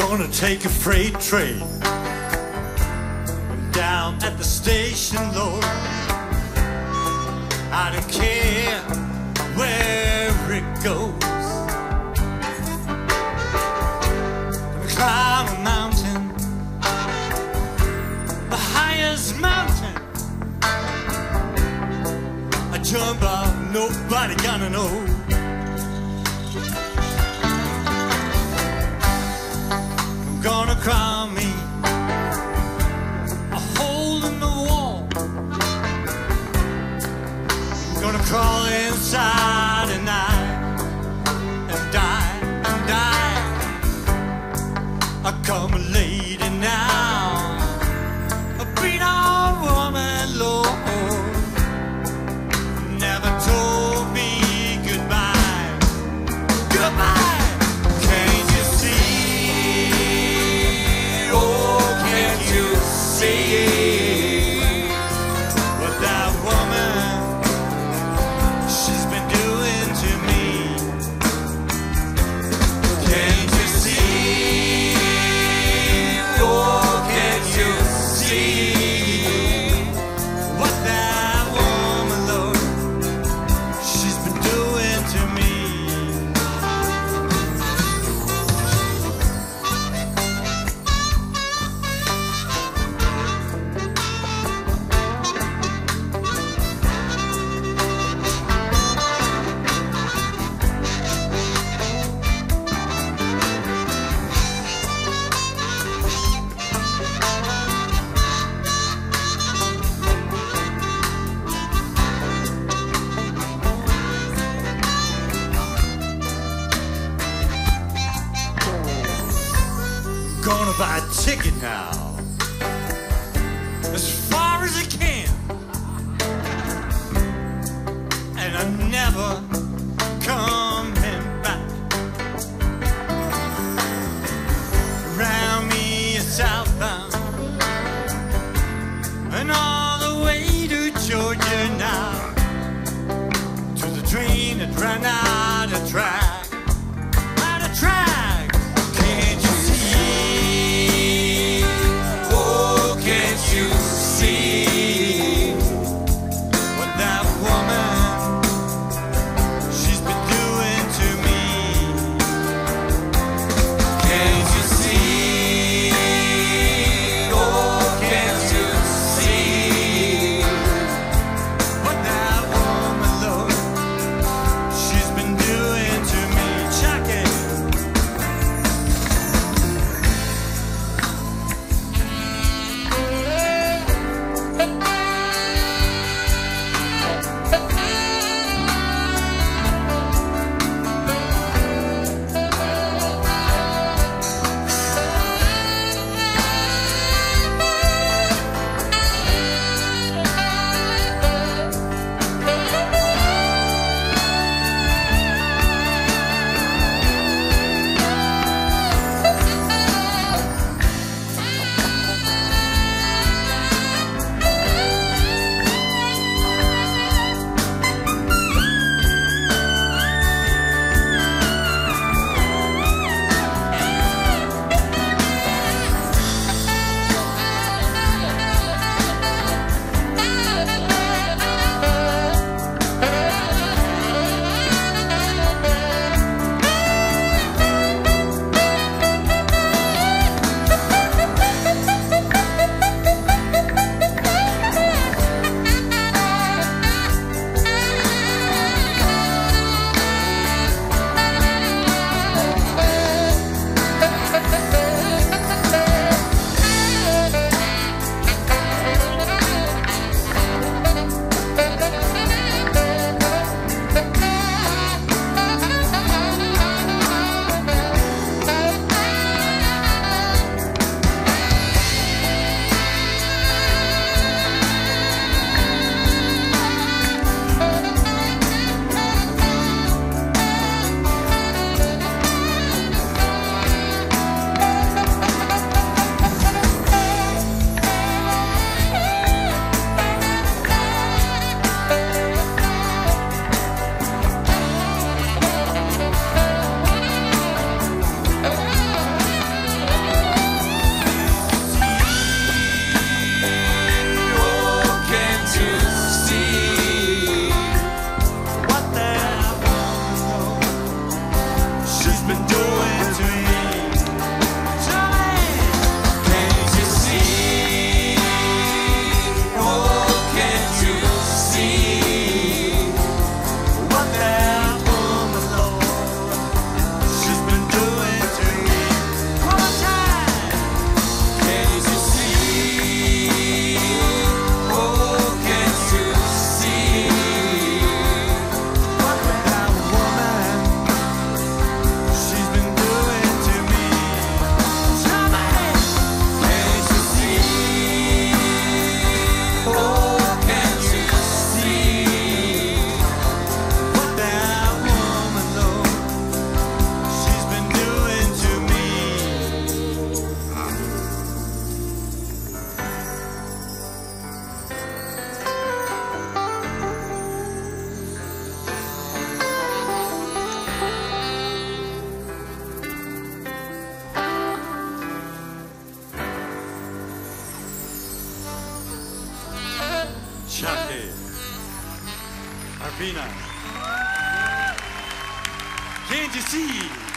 Gonna take a freight train down at the station, Lord. I don't care where it goes. Gonna climb a mountain, the highest mountain. I jump off, nobody gonna know. Gonna cry me a hole in the wall. I'm gonna crawl inside Gonna buy a ticket now, as far as I can, and I'm never coming peanut. Can't you see?